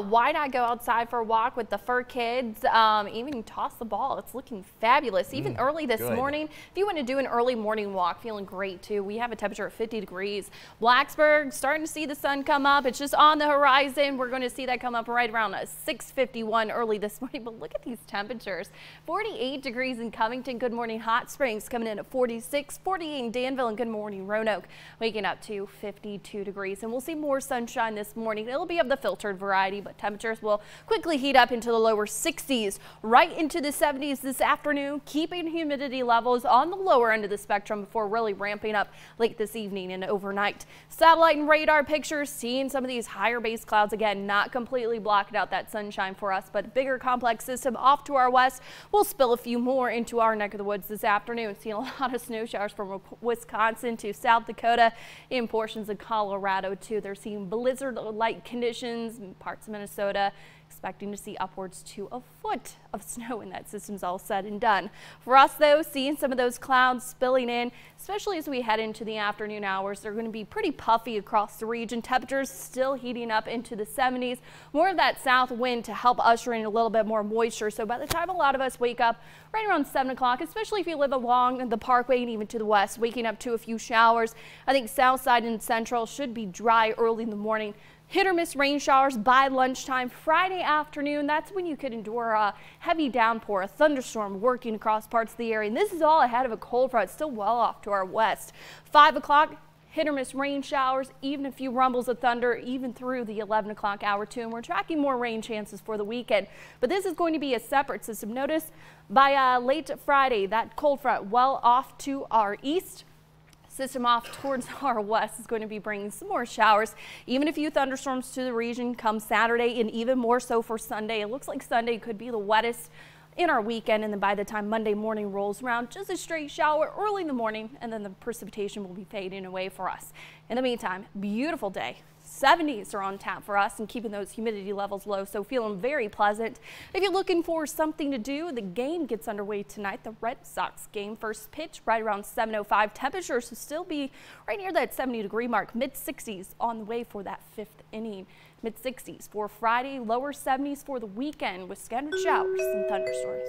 Why not go outside for a walk with the fur kids? Um, even toss the ball. It's looking fabulous. Even mm, early this good. morning, if you want to do an early morning walk, feeling great too. We have a temperature of 50 degrees. Blacksburg starting to see the sun come up. It's just on the horizon. We're going to see that come up right around 651 early this morning. But look at these temperatures. 48 degrees in Covington. Good morning. Hot Springs coming in at 46, 48 in Danville and good morning Roanoke. Waking up to 52 degrees and we'll see more sunshine this morning. It'll be of the filtered variety, but temperatures will quickly heat up into the lower 60s, right into the 70s this afternoon, keeping humidity levels on the lower end of the spectrum before really ramping up late this evening and overnight. Satellite and radar pictures seeing some of these higher base clouds again, not completely blocking out that sunshine for us, but bigger complex system off to our west will spill a few more into our neck of the woods this afternoon. Seeing a lot of snow showers from Wisconsin to South Dakota in portions of Colorado too. They're seeing blizzard-like conditions in parts of Minnesota expecting to see upwards to a foot of snow when that system's all said and done. For us though, seeing some of those clouds spilling in, especially as we head into the afternoon hours, they're going to be pretty puffy across the region. Temperatures still heating up into the 70s. More of that south wind to help usher in a little bit more moisture. So by the time a lot of us wake up right around 7 o'clock, especially if you live along the parkway and even to the west, waking up to a few showers. I think south side and central should be dry early in the morning. Hit or miss rain showers by lunchtime Friday afternoon. That's when you could endure a heavy downpour, a thunderstorm working across parts of the area. And this is all ahead of a cold front still well off to our west. 5 o'clock, hit or miss rain showers, even a few rumbles of thunder, even through the 11 o'clock hour too. And we're tracking more rain chances for the weekend. But this is going to be a separate system. Notice by uh, late Friday, that cold front well off to our east. System off towards our west is going to be bringing some more showers. Even a few thunderstorms to the region come Saturday and even more so for Sunday. It looks like Sunday could be the wettest in our weekend and then by the time Monday morning rolls around just a straight shower early in the morning and then the precipitation will be fading away for us. In the meantime, beautiful day. 70s are on tap for us and keeping those humidity levels low, so feeling very pleasant. If you're looking for something to do, the game gets underway tonight. The Red Sox game first pitch right around 7.05. Temperatures will still be right near that 70 degree mark, mid 60s on the way for that fifth inning. Mid 60s for Friday, lower 70s for the weekend with scattered showers and thunderstorms.